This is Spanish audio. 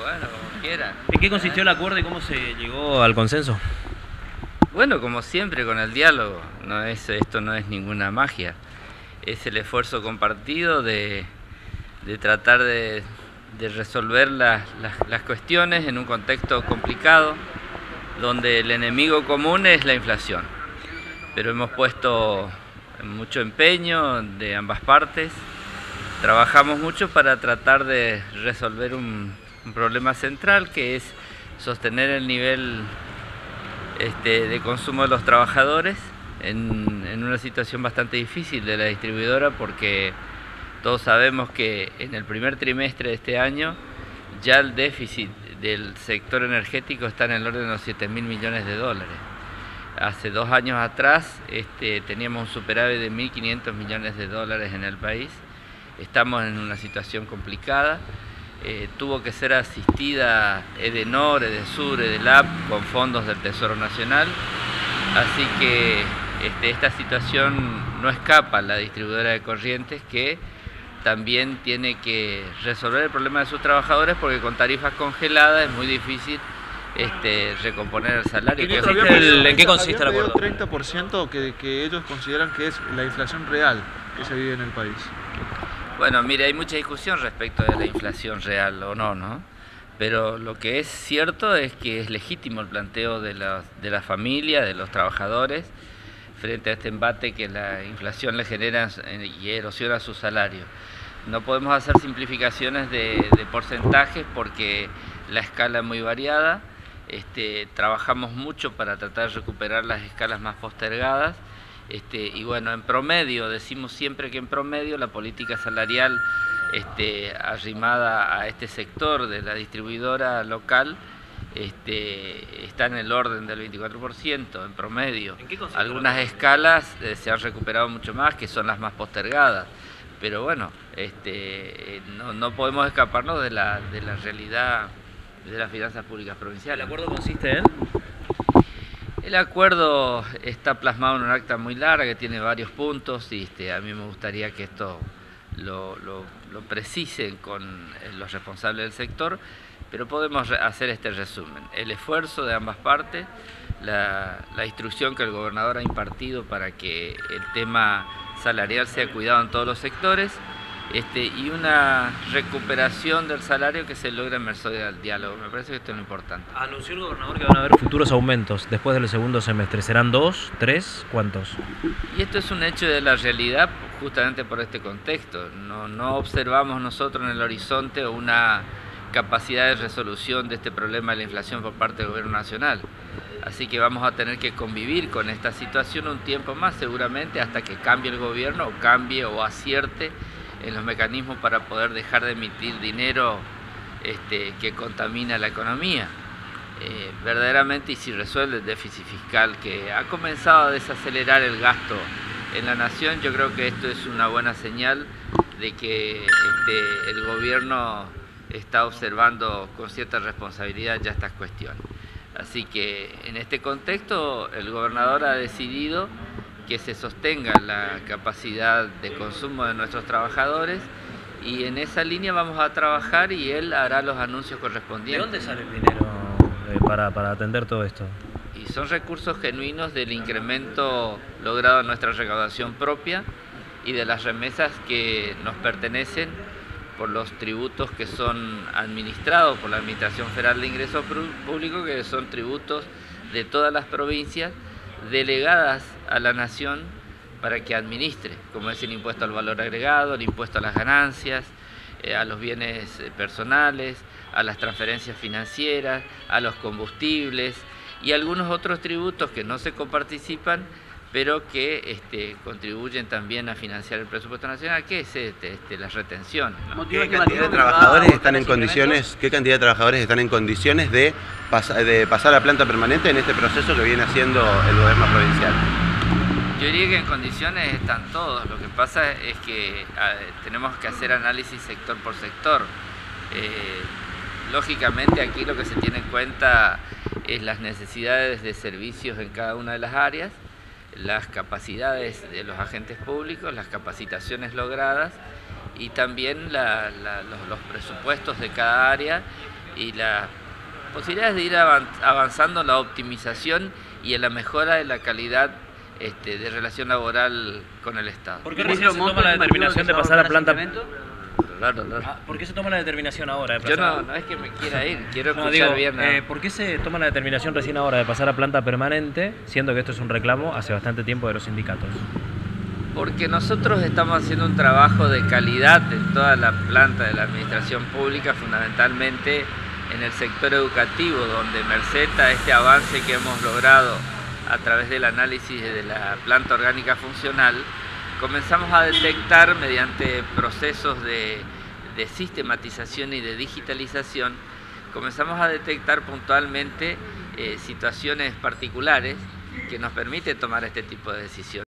Bueno, como quiera. ¿En qué consistió el acuerdo y cómo se llegó al consenso? Bueno, como siempre, con el diálogo. No es, esto no es ninguna magia. Es el esfuerzo compartido de, tratar de, resolver las, las cuestiones en un contexto complicado, donde el enemigo común es la inflación. Pero hemos puesto mucho empeño de ambas partes. Trabajamos mucho para tratar de resolver un, problema central que es sostener el nivel este, de consumo de los trabajadores en, en, una situación bastante difícil de la distribuidora porque todos sabemos que en el primer trimestre de este año ya el déficit del sector energético está en el orden de los 7 mil millones de dólares. Hace dos años atrás este, teníamos un superávit de 1.500 millones de dólares en el país. Estamos en una situación complicada. Eh, tuvo que ser asistida Edenor, Edesur, Edelab con fondos del Tesoro Nacional. Así que este, esta situación no escapa a la distribuidora de corrientes que también tiene que resolver el problema de sus trabajadores porque con tarifas congeladas es muy difícil este, recomponer el salario. ¿En qué consiste el acuerdo? 30% que, que ellos consideran que es la inflación real que se vive en el país. Bueno, mire, hay mucha discusión respecto de la inflación real o no, ¿no? Pero lo que es cierto es que es legítimo el planteo de la, de familia, de los trabajadores, frente a este embate que la inflación le genera y erosiona su salario. No podemos hacer simplificaciones de, de porcentajes porque la escala es muy variada este, trabajamos mucho para tratar de recuperar las escalas más postergadas. Este, y bueno, en promedio, decimos siempre que en promedio la política salarial este, arrimada a este sector de la distribuidora local este, está en el orden del 24% en promedio. Algunas escalas eh, se han recuperado mucho más, que son las más postergadas. Pero bueno, este, eh, no, no podemos escaparnos de la, de la realidad de las finanzas públicas provinciales. ¿El acuerdo consiste en? El acuerdo está plasmado en un acta muy larga que tiene varios puntos y este, a mí me gustaría que esto lo, lo, precisen con eh, los responsables del sector, pero podemos hacer este resumen. El esfuerzo de ambas partes, la instrucción que el gobernador ha impartido para que el tema salarial sea cuidado en todos los sectores, este, y una recuperación del salario que se logra en Mercedes al diálogo. Me parece que esto es lo importante. Anunció el gobernador que van a haber futuros aumentos después del segundo semestre. ¿Serán dos, tres, cuántos? Y esto es un hecho de la realidad justamente por este contexto. No, no observamos nosotros en el horizonte una capacidad de resolución de este problema de la inflación por parte del gobierno nacional. Así que vamos a tener que convivir con esta situación un tiempo más seguramente hasta que cambie el gobierno o cambie o acierte en los mecanismos para poder dejar de emitir dinero este, que contamina la economía. Eh, verdaderamente y si resuelve el déficit fiscal que ha comenzado a desacelerar el gasto en la nación, yo creo que esto es una buena señal de que este, el gobierno está observando con cierta responsabilidad ya estas cuestiones. Así que en este contexto el gobernador ha decidido que se sostenga la capacidad de consumo de nuestros trabajadores y en esa línea vamos a trabajar y él hará los anuncios correspondientes. ¿De dónde sale el dinero eh, para, para atender todo esto? Y son recursos genuinos del incremento logrado en nuestra recaudación propia y de las remesas que nos pertenecen por los tributos que son administrados por la Administración Federal de Ingresos Públicos, que son tributos de todas las provincias delegadas a la nación para que administre, como es el impuesto al valor agregado, el impuesto a las ganancias, eh, a los bienes eh, personales, a las transferencias financieras, a los combustibles y algunos otros tributos que no se coparticipan, pero que este, contribuyen también a financiar el presupuesto nacional, que es este, este, las retenciones. ¿Qué cantidad de trabajadores están en condiciones, qué cantidad de trabajadores están en condiciones de, de pasar a planta permanente en este proceso que viene haciendo el gobierno provincial? Yo diría que en condiciones están todos. Lo que pasa es que tenemos que hacer análisis sector por sector. Eh, lógicamente aquí lo que se tiene en cuenta es las necesidades de servicios en cada una de las áreas las capacidades de los agentes públicos, las capacitaciones logradas y también los, presupuestos de cada área y las posibilidades de ir avanzando en la optimización y en la mejora de la calidad este, de relación laboral con el Estado. ¿Por qué recién se toma la determinación de pasar a planta? Claro, claro. Ah, ¿Por qué se toma la determinación ahora? De Yo no, no es que me quiera ir, quiero escuchar bien. Eh, ¿Por qué se toma la determinación recién ahora de pasar a planta permanente, siendo que esto es un reclamo hace bastante tiempo de los sindicatos? Porque nosotros estamos haciendo un trabajo de calidad en toda la planta de la administración pública, fundamentalmente en el sector educativo, donde merced a este avance que hemos logrado a través del análisis de la planta orgánica funcional, comenzamos a detectar mediante procesos de, sistematización y de digitalización, comenzamos a detectar puntualmente eh, situaciones particulares que nos permite tomar este tipo de decisiones.